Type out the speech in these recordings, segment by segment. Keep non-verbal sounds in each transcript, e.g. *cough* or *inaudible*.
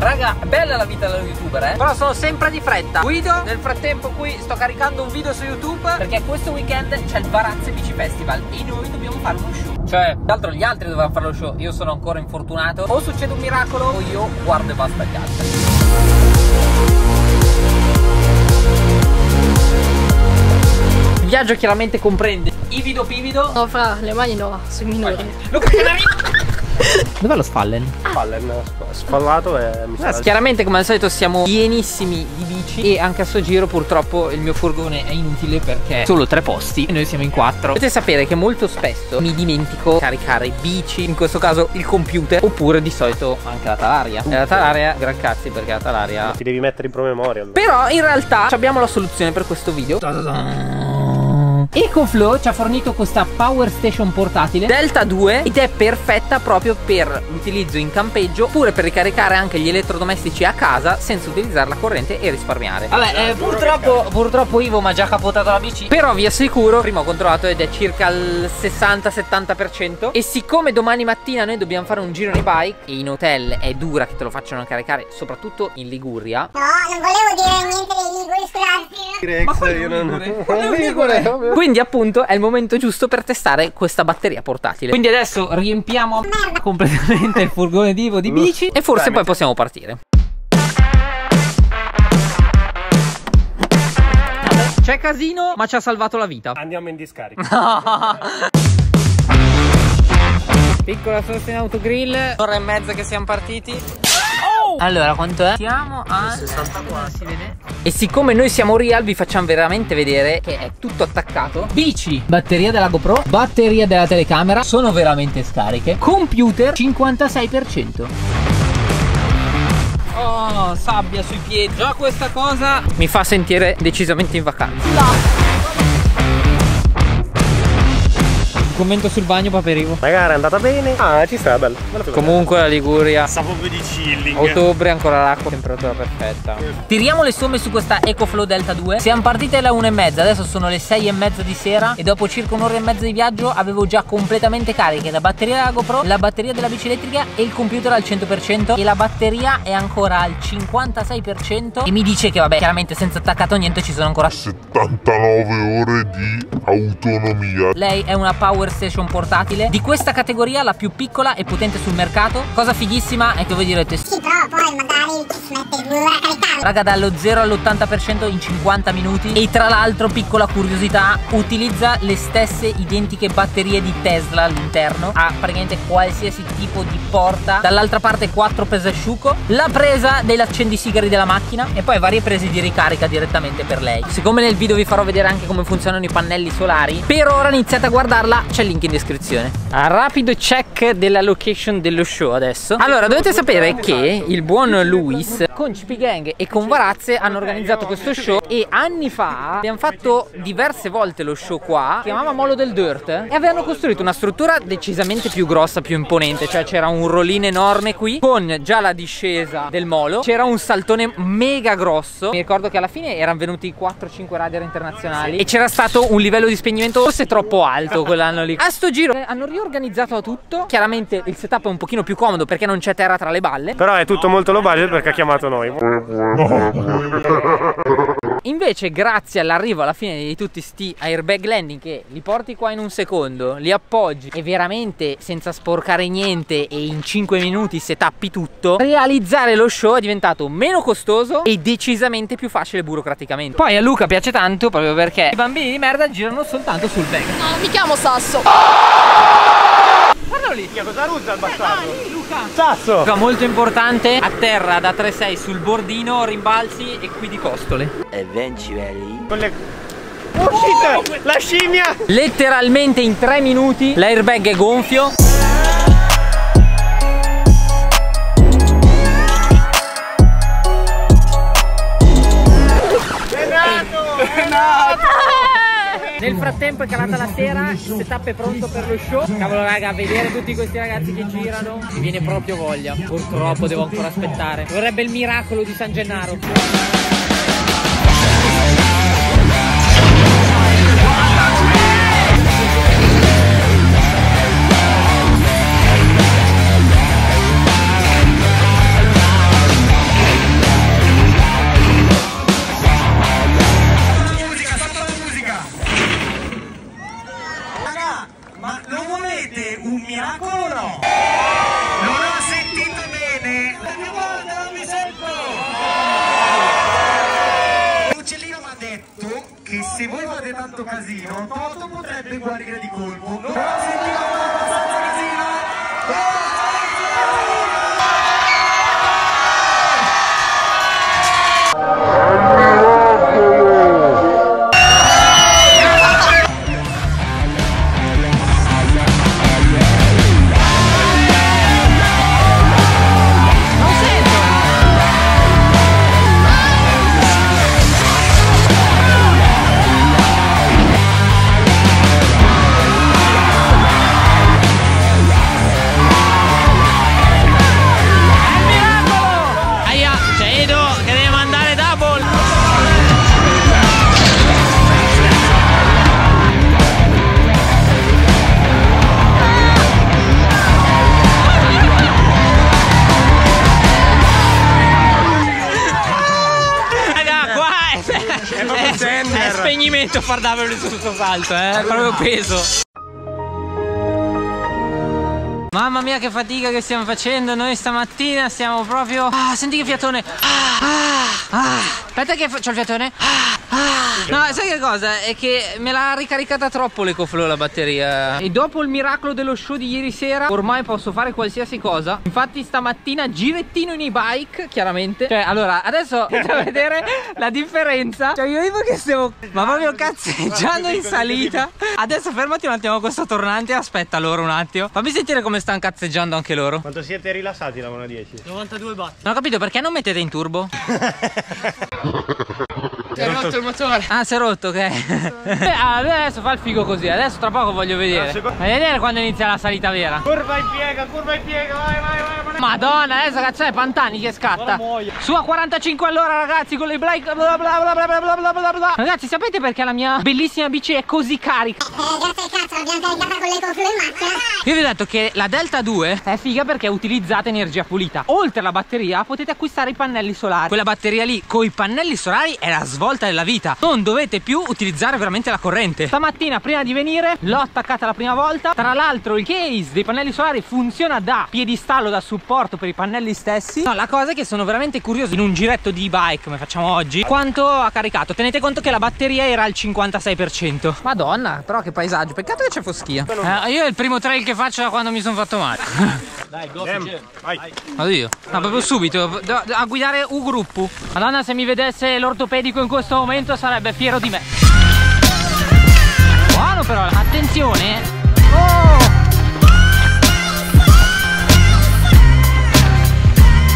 Raga, bella la vita dello youtuber, eh. Però sono sempre di fretta. Guido, nel frattempo qui sto caricando un video su YouTube perché questo weekend c'è il Varazze Bici Festival e noi dobbiamo fare uno show. Cioè, tra l'altro gli altri dovevano fare lo show, io sono ancora infortunato. O succede un miracolo o io guardo e basta gli altri. Il viaggio chiaramente comprende i video pivido. No, fra le mani no, sui minori. Luca Dov'è lo Fallen? Fallen sfallato e mi sa. Chiaramente come al solito siamo pienissimi di bici e anche a sto giro purtroppo il mio furgone è inutile perché solo tre posti e noi siamo in quattro. Dovete sapere che molto spesso mi dimentico caricare bici, in questo caso il computer, oppure di solito anche la talaria. E la talaria, gran cazzi perché la talaria... Ti devi mettere in promemoria. Però in realtà abbiamo la soluzione per questo video. EcoFlow ci ha fornito questa Power Station portatile Delta 2 ed è perfetta proprio per l'utilizzo in campeggio oppure per ricaricare anche gli elettrodomestici a casa senza utilizzare la corrente e risparmiare. Vabbè, eh, purtroppo, purtroppo Ivo mi ha già capotato la bici. Però vi assicuro, prima ho controllato ed è circa il 60-70% e siccome domani mattina noi dobbiamo fare un giro di bike e in hotel è dura che te lo facciano caricare, soprattutto in Liguria. No, non volevo dire niente dei liguri, scusate. Rex, io non. *laughs* Quindi appunto è il momento giusto per testare questa batteria portatile. Quindi adesso riempiamo completamente il furgone di Ivo di bici E forse poi possiamo partire. C'è casino ma ci ha salvato la vita. Andiamo in discarica. *laughs* Piccola sosta in autogrill. Ora e mezza che siamo partiti allora, quanto è? Siamo a 64. Si vede? E siccome noi siamo real, vi facciamo veramente vedere che è tutto attaccato. Bici, batteria della GoPro, batteria della telecamera, sono veramente scariche. Computer 56%. Oh, sabbia sui piedi. Già questa cosa mi fa sentire decisamente in vacanza. Un commento sul bagno, Paperivo. La gara è andata bene. Ah, ci sta, bello. Bello Comunque la Liguria Sa proprio di chilling. Ottobre ancora l'acqua, temperatura perfetta. Tiriamo le somme su questa EcoFlow Delta 2. Siamo partite alle 1 e mezza, adesso sono le 6 e mezza di sera e dopo circa un'ora e mezza di viaggio avevo già completamente cariche la batteria della GoPro, la batteria della bici elettrica e il computer al 100% e la batteria è ancora al 56% e mi dice che vabbè, chiaramente senza attaccato niente ci sono ancora 79 ore di autonomia. Lei è una Power Station portatile? Di questa categoria, la più piccola e potente sul mercato. Cosa fighissima è che voi direte Sì, però poi magari ci si mette due ore a caricare. Raga dallo 0 all'80% in 50 minuti. E tra l'altro piccola curiosità Utilizza le stesse identiche batterie di Tesla all'interno. Ha praticamente qualsiasi tipo di porta. Dall'altra parte 4 asciugo La presa dell'accendisigari della macchina. E poi varie prese di ricarica direttamente per lei. Siccome nel video vi farò vedere anche come funzionano i pannelli solari Per ora iniziate a guardarla C'è il link in descrizione. A rapido check della location dello show adesso. Allora dovete sapere che il buon Luis con CP Gang e con Varazze hanno organizzato questo show e anni fa abbiamo fatto diverse volte lo show qua si chiamava Molo del Dirt e avevano costruito una struttura decisamente più grossa più imponente cioè c'era un rollino enorme qui con già la discesa del molo c'era un saltone mega grosso mi ricordo che alla fine erano venuti 4-5 radar internazionali e c'era stato un livello di spegnimento forse troppo alto quell'anno lì a sto giro eh, hanno riorganizzato tutto chiaramente il setup è un pochino più comodo perché non c'è terra tra le balle Però è tutto molto low budget perché ha chiamato noi. Invece grazie all'arrivo alla fine di tutti sti airbag landing che li porti qua in un secondo, li appoggi e veramente senza sporcare niente e in 5 minuti setappi tutto, realizzare lo show è diventato meno costoso e decisamente più facile burocraticamente. Poi a Luca piace tanto proprio perché i bambini di merda girano soltanto sul bag. No, mi chiamo Sasso. Guardalo lì. Cosa ruzza il bastardo? Luca. Sasso! Luca, molto importante, a terra da 3-6 sul bordino, rimbalzi e qui di costole. Eventually. Con le... Oh shit! La scimmia! Letteralmente in 3 minuti l'airbag è gonfio. Nel frattempo è calata la sera, il setup è pronto per lo show. Cavolo raga, vedere tutti questi ragazzi che girano mi viene proprio voglia. Purtroppo devo ancora aspettare. Vorrebbe il miracolo di San Gennaro. Potrebbe guarire di colpo. Però sentiamo abbastanza casino. Aia, è spegnimento far double su questo salto, eh, proprio peso. Mamma mia che fatica che stiamo facendo Noi stamattina stiamo proprio Ah senti che fiatone ah, ah, ah. Aspetta che faccio il fiatone ah, ah. No sai che cosa? È che me l'ha ricaricata troppo l'EcoFlow la batteria. E dopo il miracolo dello show di ieri sera Ormai posso fare qualsiasi cosa. Infatti stamattina girettino in e-bike Chiaramente. Cioè allora adesso *laughs* andate a vedere la differenza. Cioè io Ivo che stiamo Ma proprio cazzeggiando in salita. Adesso fermati un attimo con questo tornante Aspetta loro un attimo. Fammi sentire come stanno cazzeggiando anche loro. Quanto siete rilassati la 1.10? 92 batte. Non ho capito perché non mettete in turbo? *laughs* Si è rotto il motore. Ah, si è rotto, ok. Eh, adesso fa il figo così. Adesso tra poco voglio vedere. secondo- Voglio vedere quando inizia la salita vera. Curva in piega, curva in piega, vai, vai, vai. vai. Madonna, adesso cazzo è Pantani che scatta. Su a 45 all'ora, ragazzi, con le bike. Bla bla bla bla bla bla bla bla. Ragazzi, sapete perché la mia bellissima bici è così carica? Eh, grazie al cazzo, l'abbiamo caricata con l'EcoFlow in macchina. Io vi ho detto che la Delta 2 è figa perché utilizzate energia pulita. Oltre alla batteria potete acquistare i pannelli solari. Quella batteria lì con i pannelli solari è la svolta della vita. Non dovete più utilizzare veramente la corrente. Stamattina prima di venire l'ho attaccata la prima volta. Tra l'altro il case dei pannelli solari funziona da piedistallo, da supporto per i pannelli stessi. No, la cosa è che sono veramente curioso in un giretto di bike come facciamo oggi. Quanto ha caricato? Tenete conto che la batteria era al 56%. Madonna, però che paesaggio. Peccato che c'è foschia. Eh, io è il primo trail che faccio da quando mi sono fatto male. *laughs* Dem, vai. Vado io. No, proprio subito. Da- da- A guidare un gruppo. Madonna, se mi vedesse l'ortopedico in questo momento sarebbe fiero di me. Buono però, attenzione. Oh!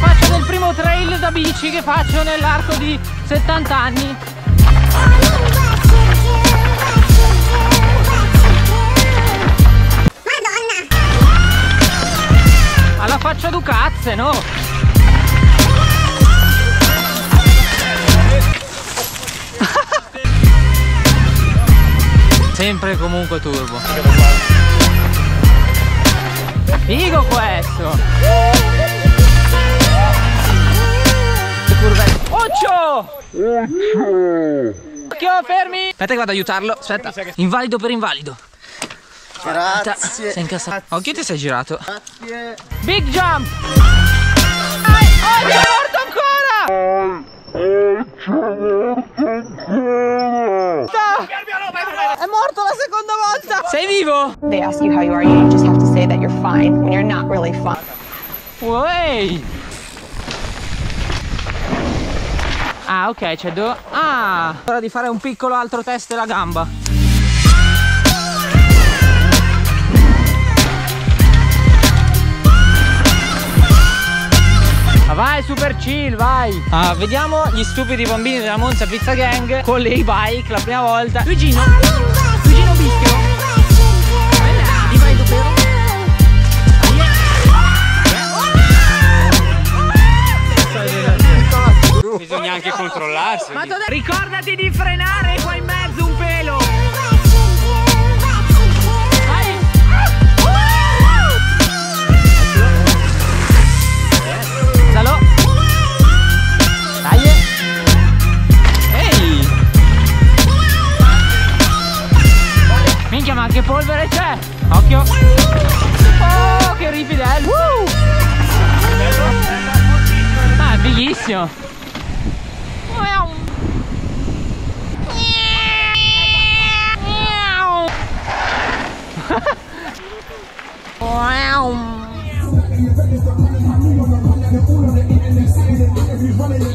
Faccio del primo trail da bici che faccio nell'arco di 70 anni. Madonna! Alla faccia du cazze, no? Sempre e comunque turbo. Figo questo! Occhio! Occhio, fermi! Aspetta che vado ad aiutarlo. Aspetta. Invalido per invalido. Grazie. Sei incassato. Occhio ti sei girato. Grazie. Big jump! Ai, oh, è morto ancora! Sta- È morto la seconda volta! Sei vivo? they ask you how you are, you just have to say that you're fine when you're not really fine. Uey! Ah, ok, c'è do... Ah! Ora di fare un piccolo altro test della gamba. Vai, super chill, vai! Ah, vediamo gli stupidi bambini della Monza Pizza Gang con le e-bike la prima volta. Luigino! Luigino Bisogna anche controllarsi. Ma dov'è- Ricordati di frenare qua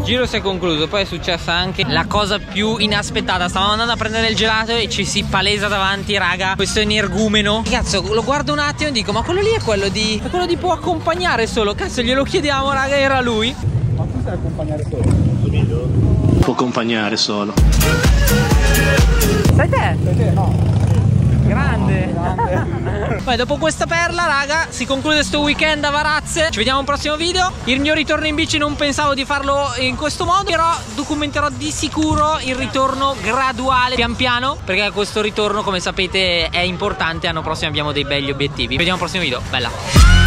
Il giro si è concluso, poi è successa anche la cosa più inaspettata. Stavamo andando a prendere il gelato e ci si palesa davanti, raga, questo energumeno. Cazzo, lo guardo un attimo e dico, ma quello lì è quello di. è quello di può accompagnare solo. Cazzo, glielo chiediamo, raga, era lui. Può accompagnare solo. Sai te? Sai te, no. Grande. Poi dopo questa perla, raga, si conclude questo weekend a Varazze. Ci vediamo al prossimo video. Il mio ritorno in bici non pensavo di farlo in questo modo, però documenterò di sicuro il ritorno graduale, pian piano, perché questo ritorno, come sapete, è importante. L'anno prossimo abbiamo dei belli obiettivi. Ci vediamo al prossimo video. Bella.